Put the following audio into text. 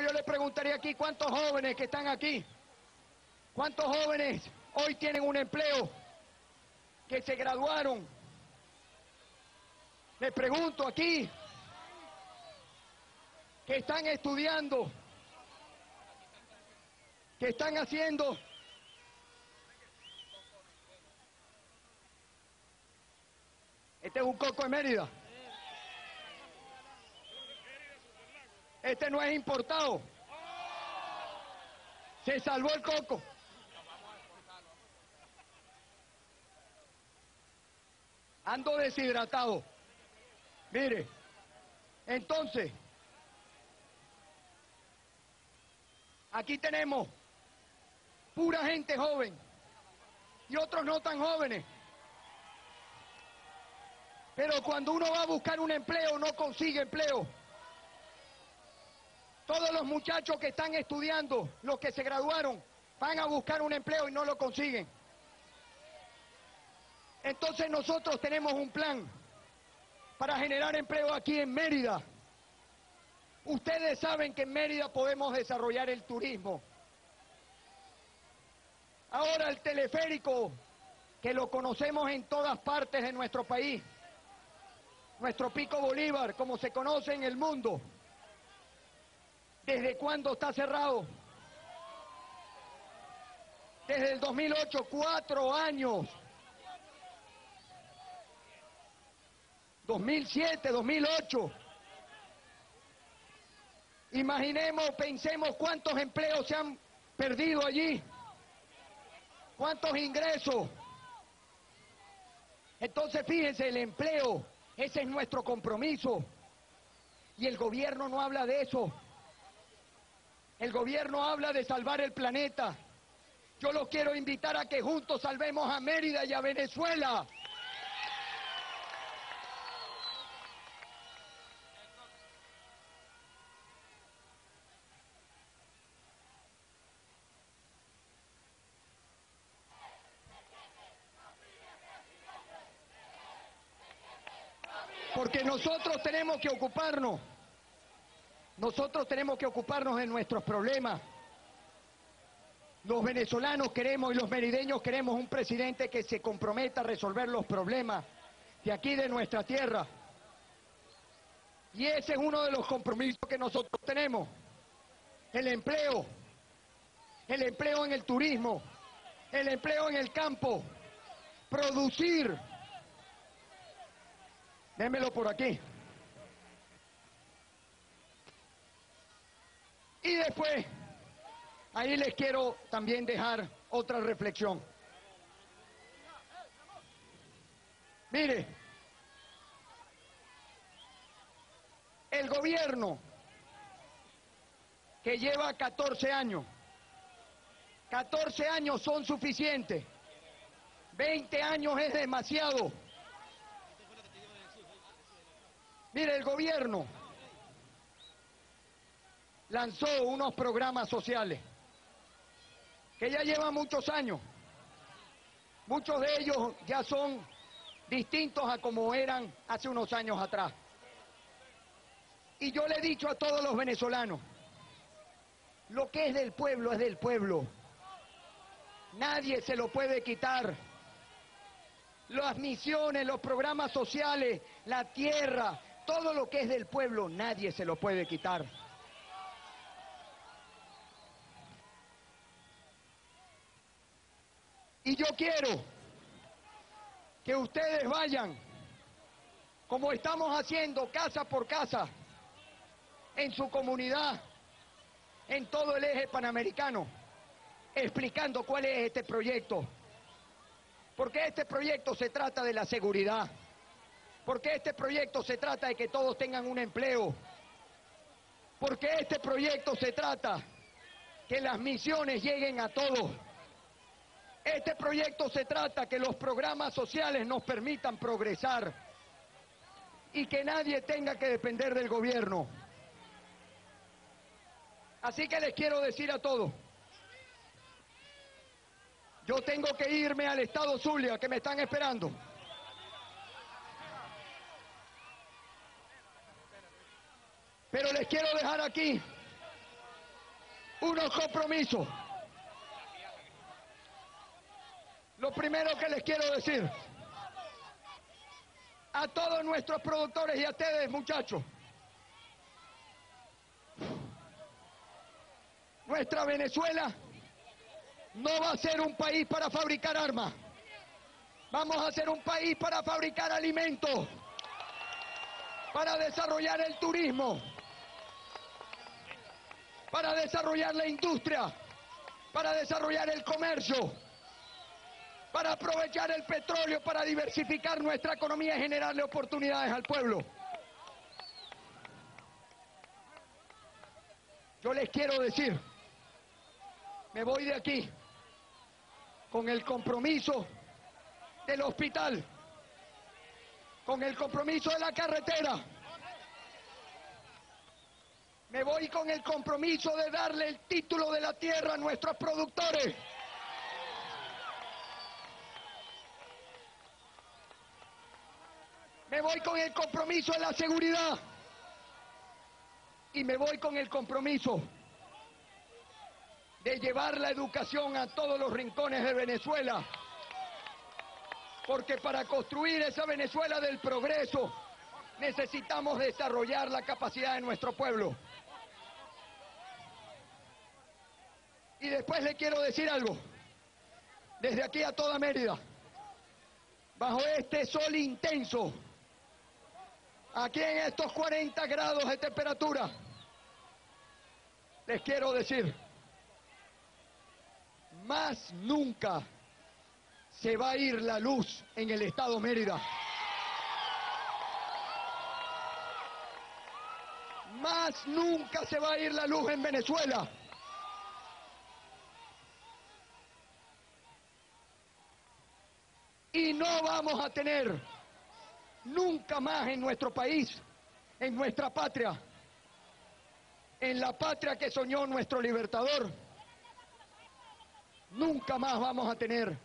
yo le preguntaría aquí cuántos jóvenes que están aquí, cuántos jóvenes hoy tienen un empleo, que se graduaron. Le pregunto aquí, que están estudiando, que están haciendo. Este es un coco de Mérida. Este no es importado. Se salvó el coco. Ando deshidratado. Mire, entonces, aquí tenemos pura gente joven y otros no tan jóvenes. Pero cuando uno va a buscar un empleo, no consigue empleo. Todos los muchachos que están estudiando, los que se graduaron, van a buscar un empleo y no lo consiguen. Entonces nosotros tenemos un plan para generar empleo aquí en Mérida. Ustedes saben que en Mérida podemos desarrollar el turismo. Ahora el teleférico, que lo conocemos en todas partes de nuestro país, nuestro pico Bolívar, como se conoce en el mundo, ¿Desde cuándo está cerrado? Desde el 2008, cuatro años. 2007, 2008. Imaginemos, pensemos cuántos empleos se han perdido allí, cuántos ingresos. Entonces fíjense, el empleo, ese es nuestro compromiso. Y el gobierno no habla de eso. El gobierno habla de salvar el planeta. Yo los quiero invitar a que juntos salvemos a Mérida y a Venezuela. Porque nosotros tenemos que ocuparnos nosotros tenemos que ocuparnos de nuestros problemas. Los venezolanos queremos y los merideños queremos un presidente que se comprometa a resolver los problemas de aquí de nuestra tierra. Y ese es uno de los compromisos que nosotros tenemos. El empleo, el empleo en el turismo, el empleo en el campo, producir. Démelo por aquí. Y después, ahí les quiero también dejar otra reflexión. Mire, el gobierno que lleva 14 años, 14 años son suficientes, 20 años es demasiado. Mire, el gobierno lanzó unos programas sociales que ya llevan muchos años. Muchos de ellos ya son distintos a como eran hace unos años atrás. Y yo le he dicho a todos los venezolanos, lo que es del pueblo es del pueblo. Nadie se lo puede quitar. Las misiones, los programas sociales, la tierra, todo lo que es del pueblo, nadie se lo puede quitar. Y yo quiero que ustedes vayan, como estamos haciendo casa por casa, en su comunidad, en todo el eje panamericano, explicando cuál es este proyecto. Porque este proyecto se trata de la seguridad. Porque este proyecto se trata de que todos tengan un empleo. Porque este proyecto se trata que las misiones lleguen a todos. Este proyecto se trata que los programas sociales nos permitan progresar y que nadie tenga que depender del gobierno. Así que les quiero decir a todos, yo tengo que irme al estado Zulia, que me están esperando. Pero les quiero dejar aquí unos compromisos. Lo primero que les quiero decir a todos nuestros productores y a ustedes, muchachos, nuestra Venezuela no va a ser un país para fabricar armas. Vamos a ser un país para fabricar alimentos, para desarrollar el turismo, para desarrollar la industria, para desarrollar el comercio, para aprovechar el petróleo, para diversificar nuestra economía y generarle oportunidades al pueblo. Yo les quiero decir, me voy de aquí con el compromiso del hospital, con el compromiso de la carretera. Me voy con el compromiso de darle el título de la tierra a nuestros productores. Voy con el compromiso de la seguridad. Y me voy con el compromiso de llevar la educación a todos los rincones de Venezuela. Porque para construir esa Venezuela del progreso necesitamos desarrollar la capacidad de nuestro pueblo. Y después le quiero decir algo. Desde aquí a toda Mérida, bajo este sol intenso, aquí en estos 40 grados de temperatura, les quiero decir, más nunca se va a ir la luz en el estado Mérida. Más nunca se va a ir la luz en Venezuela. Y no vamos a tener nunca más en nuestro país, en nuestra patria, en la patria que soñó nuestro libertador, nunca más vamos a tener